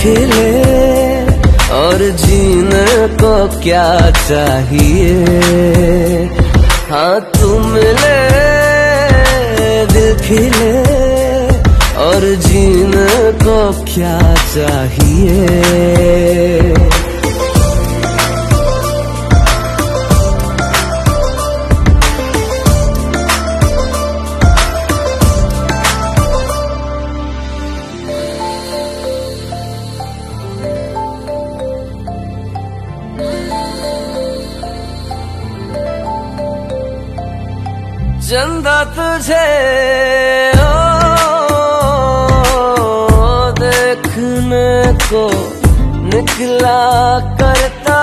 खिले और जीने को क्या चाहिए? हाँ तुम ले खिले और जीने को क्या चाहिए? चंदा तुझे ओ, देखने को निकला करता